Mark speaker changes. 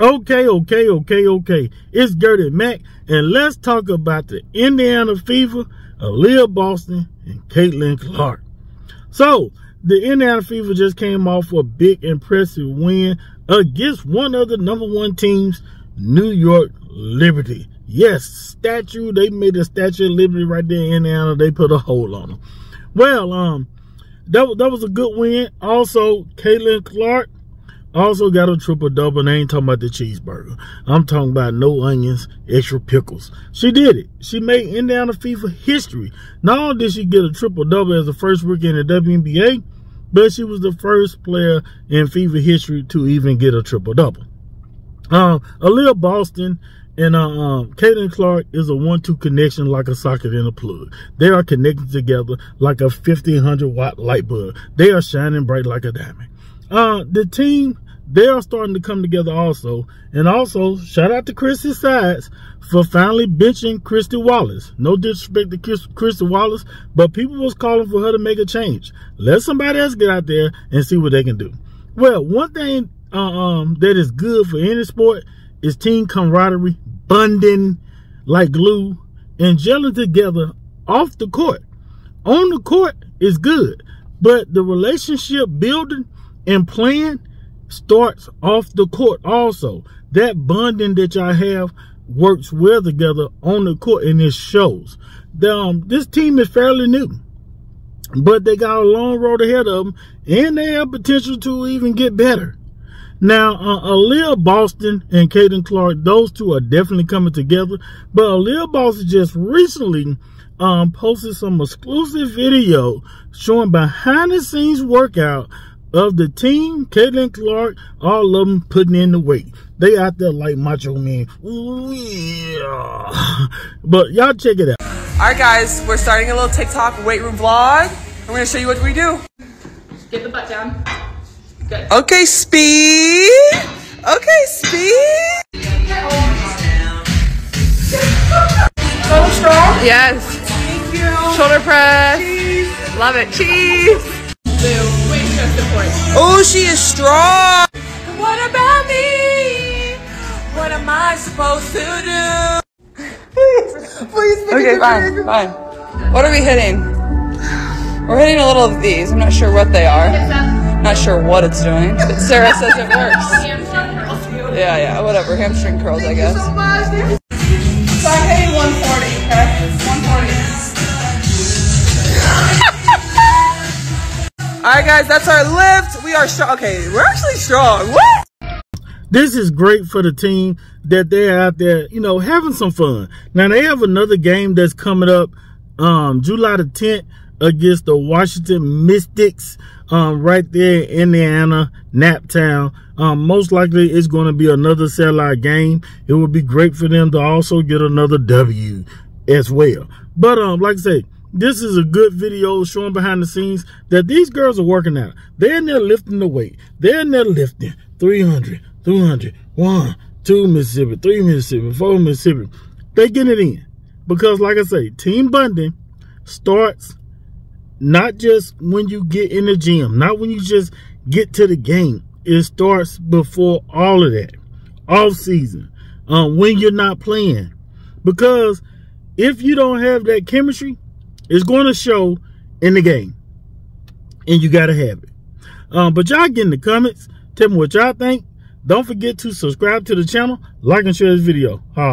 Speaker 1: Okay, okay, okay, okay. It's Gerty Mac, and let's talk about the Indiana Fever, Aliyah Boston, and Caitlin Clark. So, the Indiana Fever just came off a big, impressive win against one of the number one teams, New York Liberty. Yes, statue. They made a Statue of Liberty right there in Indiana. They put a hole on them. Well, um, that, that was a good win. Also, Caitlin Clark, also got a triple double, and I ain't talking about the cheeseburger. I'm talking about no onions, extra pickles. She did it. She made Indiana Fever history. Not only did she get a triple double as the first rookie in the WNBA, but she was the first player in Fever history to even get a triple double. Um, Aliyah Boston and uh, um, Clark is a one-two connection like a socket and a plug. They are connected together like a 1500 watt light bulb. They are shining bright like a diamond. Uh, the team, they are starting to come together also. And also, shout out to Christie Sides for finally benching Kristy Wallace. No disrespect to Chris, Kristy Wallace, but people was calling for her to make a change. Let somebody else get out there and see what they can do. Well, one thing uh, um, that is good for any sport is team camaraderie, bonding like glue, and gelling together off the court. On the court is good, but the relationship building and playing starts off the court also. That bonding that y'all have works well together on the court and it shows. The, um, this team is fairly new, but they got a long road ahead of them and they have potential to even get better. Now, uh, Aliyah Boston and Caitlin Clark, those two are definitely coming together. But Aliyah Boston just recently um, posted some exclusive video showing behind the scenes workout of the team, Caitlin Clark, all of them putting in the weight. They out there like Macho men. Ooh, yeah. But y'all check it out.
Speaker 2: All right, guys, we're starting a little TikTok weight room vlog. I'm gonna show you what we do.
Speaker 3: Get the butt down. Good.
Speaker 2: Okay, speed. Okay, speed. Shoulder strong.
Speaker 3: Yes.
Speaker 2: Thank you.
Speaker 3: Shoulder press.
Speaker 2: Cheese.
Speaker 3: Love it. Cheese. Blue. Wait, just support.
Speaker 2: Oh, she is strong. What about me? What am I supposed to do? please, please. Okay, fine, fine. What are we hitting? We're hitting a little of these. I'm not sure what they are. Not sure what it's doing, but Sarah says it works. Yeah, yeah, whatever. Hamstring curls, I guess. All right, guys, that's our lift. We are strong. Okay, we're actually strong. What?
Speaker 1: This is great for the team that they're out there, you know, having some fun. Now they have another game that's coming up um, July the 10th against the Washington Mystics um, right there in Indiana, Naptown. Um, most likely it's going to be another sellout game. It would be great for them to also get another W as well. But um, like I say, this is a good video showing behind the scenes that these girls are working out. They're in there lifting the weight. They're in there lifting 300, 200, 1, 2 Mississippi, 3 Mississippi, 4 Mississippi. They get it in. Because like I say, team bonding starts not just when you get in the gym, not when you just get to the game. It starts before all of that, off season, um, when you're not playing. Because if you don't have that chemistry, it's going to show in the game. And you got to have it. Um, but y'all get in the comments. Tell me what y'all think. Don't forget to subscribe to the channel, like and share this video. Holla.